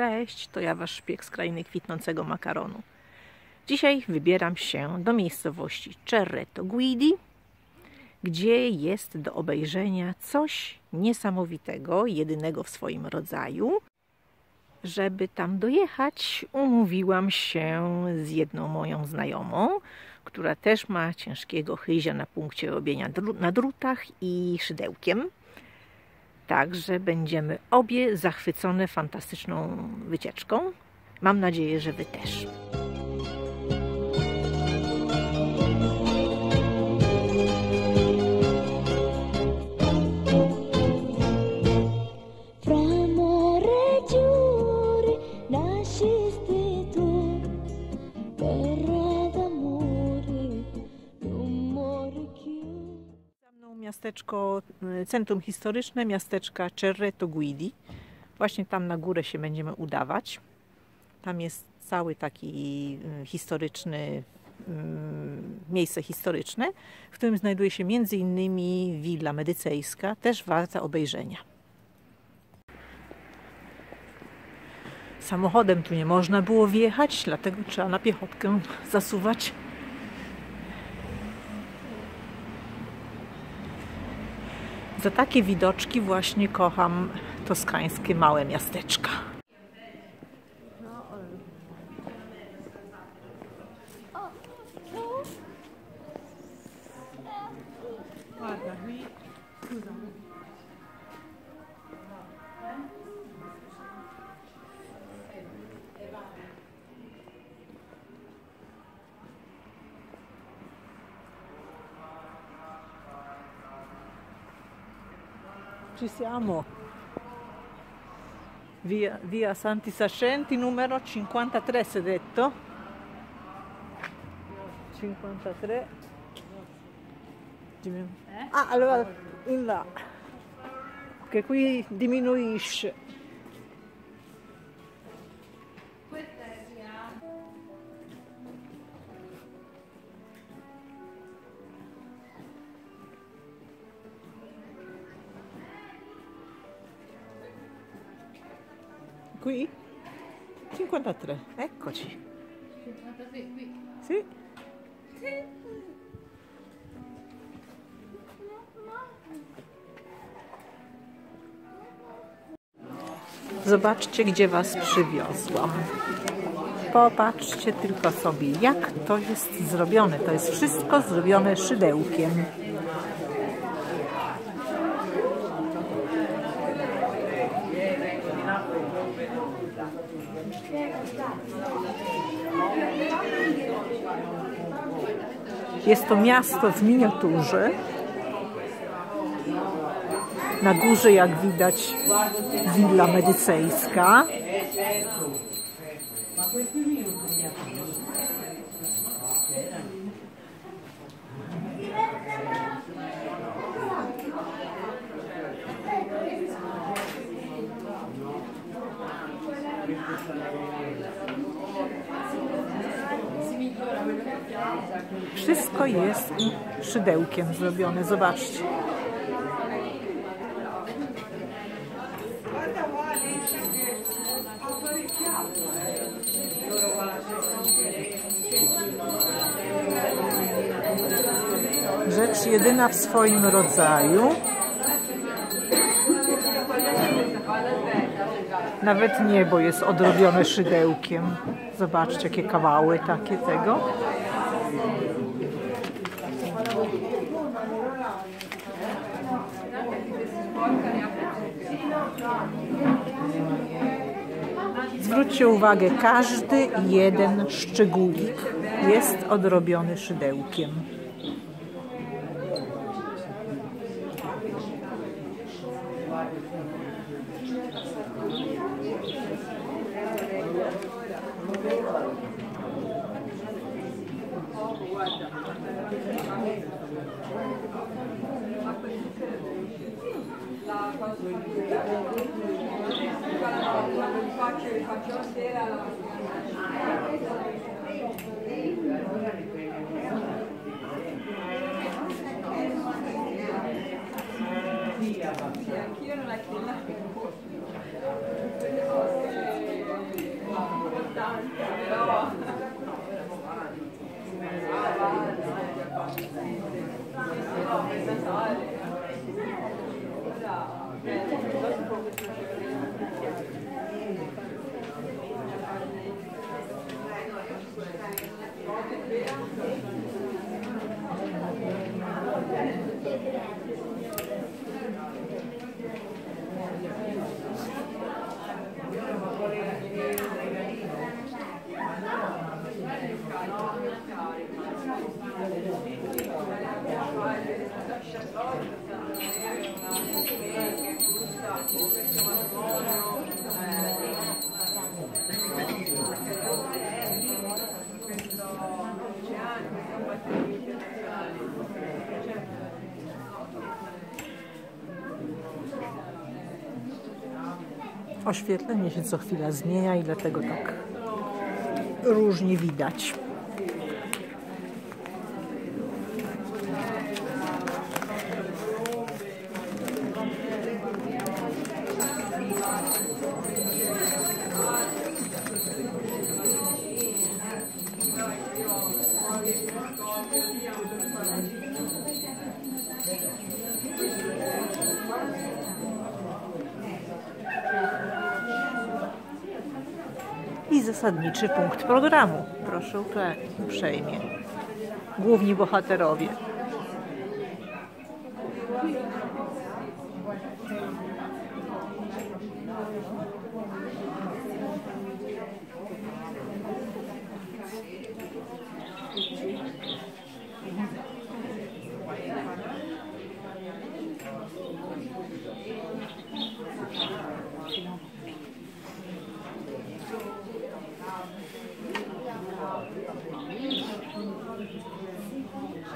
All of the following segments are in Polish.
Cześć, to ja Wasz szpieg z krainy kwitnącego makaronu. Dzisiaj wybieram się do miejscowości Cerreto Guidi, gdzie jest do obejrzenia coś niesamowitego, jedynego w swoim rodzaju. Żeby tam dojechać, umówiłam się z jedną moją znajomą, która też ma ciężkiego chyzia na punkcie robienia na drutach i szydełkiem. Także będziemy obie zachwycone fantastyczną wycieczką. Mam nadzieję, że Wy też. Miasteczko, y, centrum historyczne miasteczka Cerreto Guidi. Właśnie tam na górę się będziemy udawać. Tam jest cały taki y, historyczny y, miejsce historyczne, w którym znajduje się między innymi willa medycejska, też warta obejrzenia. Samochodem tu nie można było wjechać, dlatego trzeba na piechotkę zasuwać. Za takie widoczki właśnie kocham toskańskie małe miasteczka. Ci siamo. Via, via Santi Sascenti numero 53 si è detto. 53. Eh? Ah, allora in là. Che qui diminuisce. 53, eccoci. 53 qui? Sì. Zobaczcie, gdzie Was przywiozłam. Popatrzcie tylko sobie, jak to jest zrobione. To jest wszystko zrobione szydełkiem. Jest to miasto w miniaturze. Na górze, jak widać, willa medycejska. Wszystko jest szydełkiem zrobione, zobaczcie. Rzecz jedyna w swoim rodzaju. Nawet niebo jest odrobione szydełkiem. Zobaczcie, jakie kawały takie tego. Zwróćcie uwagę, każdy jeden szczególik jest odrobiony szydełkiem. quando si fa quando li faccio li faccio la sera la sì, anch'io non la chiamata importante Grazie. Oświetlenie się co chwila zmienia i dlatego tak różnie widać. I zasadniczy punkt programu. Proszę uprzejmie. Główni bohaterowie.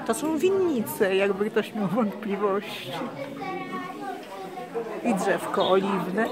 To są winnice, jakby ktoś miał wątpliwości. I drzewko oliwne.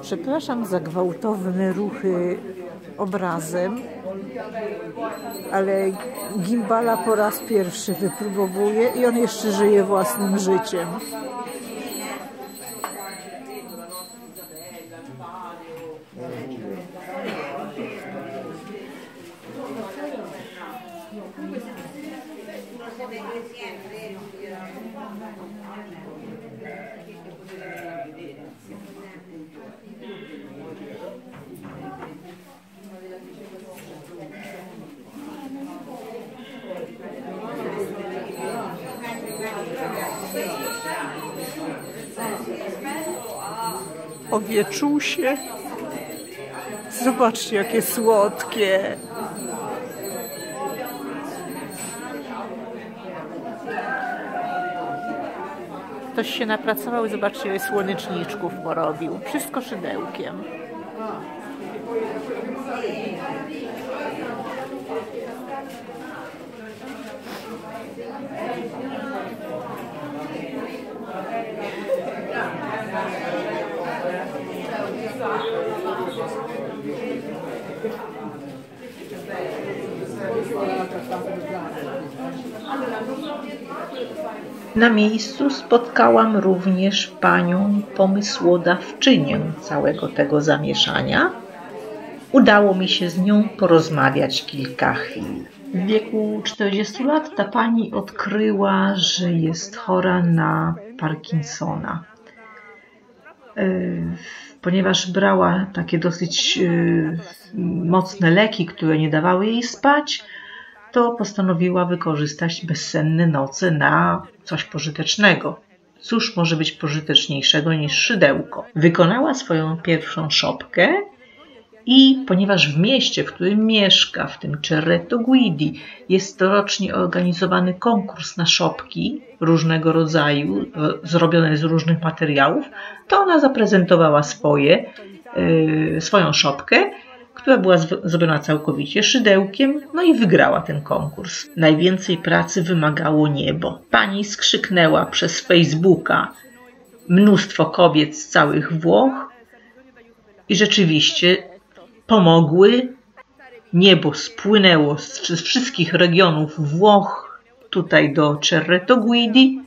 Przepraszam za gwałtowne ruchy obrazem, ale gimbala po raz pierwszy wypróbowuje i on jeszcze żyje własnym życiem. Owieczusie. Zobaczcie, jakie słodkie. Ktoś się napracował i zobaczcie, ile słoneczniczków porobił. Wszystko szydełkiem. Na miejscu spotkałam również panią pomysłodawczynię całego tego zamieszania. Udało mi się z nią porozmawiać kilka chwil. W wieku 40 lat ta pani odkryła, że jest chora na Parkinsona. Yy, Ponieważ brała takie dosyć yy, mocne leki, które nie dawały jej spać, to postanowiła wykorzystać bezsenne noce na coś pożytecznego. Cóż może być pożyteczniejszego niż szydełko? Wykonała swoją pierwszą szopkę i ponieważ w mieście, w którym mieszka, w tym Cerreto Guidi, jest corocznie organizowany konkurs na szopki różnego rodzaju, e, zrobione z różnych materiałów, to ona zaprezentowała swoje, yy, swoją szopkę która była zrobiona całkowicie szydełkiem, no i wygrała ten konkurs. Najwięcej pracy wymagało niebo. Pani skrzyknęła przez Facebooka mnóstwo kobiet z całych Włoch i rzeczywiście pomogły niebo spłynęło z, wszystkich regionów Włoch tutaj do Cerreto Guidi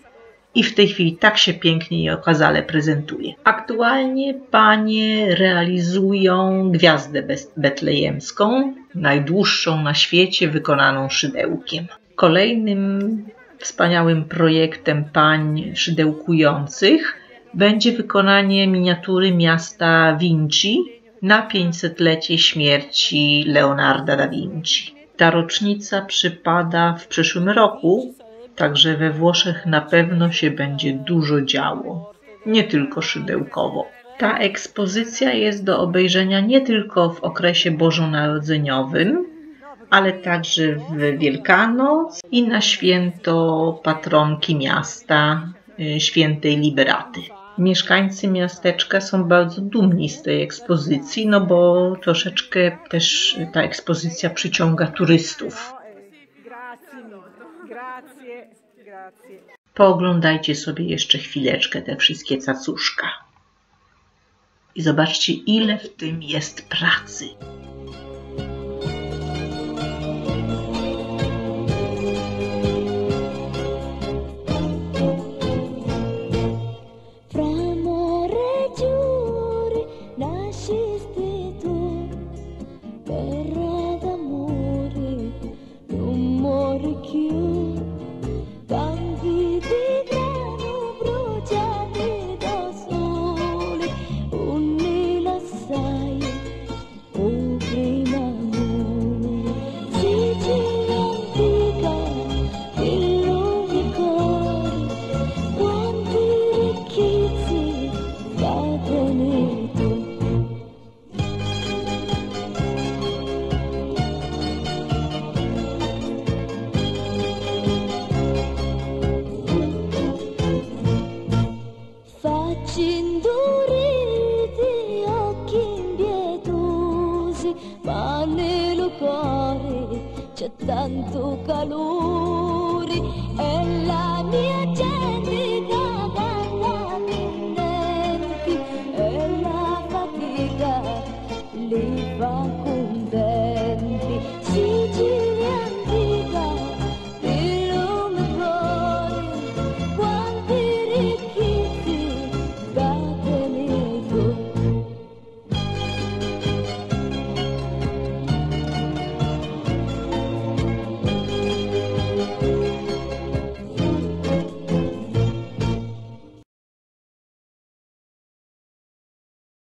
i w tej chwili tak się pięknie i okazale prezentuje. Aktualnie panie realizują gwiazdę betlejemską, najdłuższą na świecie wykonaną szydełkiem. Kolejnym wspaniałym projektem pań szydełkujących będzie wykonanie miniatury miasta Vinci na 500-lecie śmierci Leonarda da Vinci. Ta rocznica przypada w przyszłym roku, także we Włoszech na pewno się będzie dużo działo, nie tylko szydełkowo. Ta ekspozycja jest do obejrzenia nie tylko w okresie bożonarodzeniowym, ale także w Wielkanoc i na święto patronki miasta, y, świętej Liberaty. Mieszkańcy miasteczka są bardzo dumni z tej ekspozycji, no bo troszeczkę też ta ekspozycja przyciąga turystów. Pooglądajcie sobie jeszcze chwileczkę te wszystkie cacuszka. I zobaczcie, ile w tym jest pracy. tanto calor.